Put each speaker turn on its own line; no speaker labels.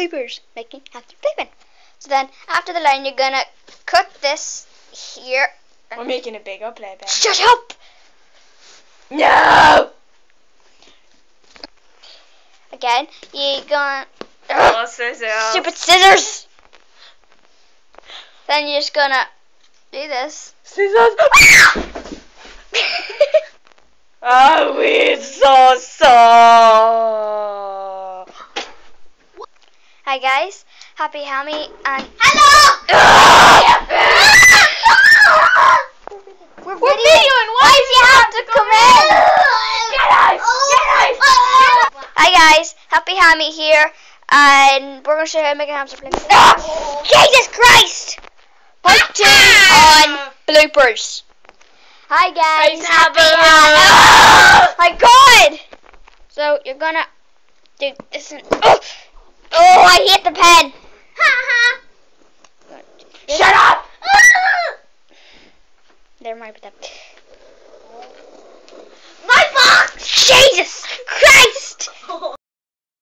bloopers making hamster playpen. So then after the line, you're gonna cut this here.
We're making a bigger playpen.
Shut up!
No!
Again, you're gonna.
Oh, scissors.
Stupid scissors! Then you're just gonna do this.
Scissors. oh, we're so so.
Hi guys, happy Hammie and Hello!
We're,
We're videoing. Why do you have to come in?
Get out! Get out!
Hi guys, happy Hammie here, and we're gonna show you how to make a hamster play.
Ah!
Jesus Christ! Part two on bloopers. Hi guys, happy Hammie. My God! So you're gonna do this. And, oh, oh, I hit the pen.
Shut up!
Never mind with that.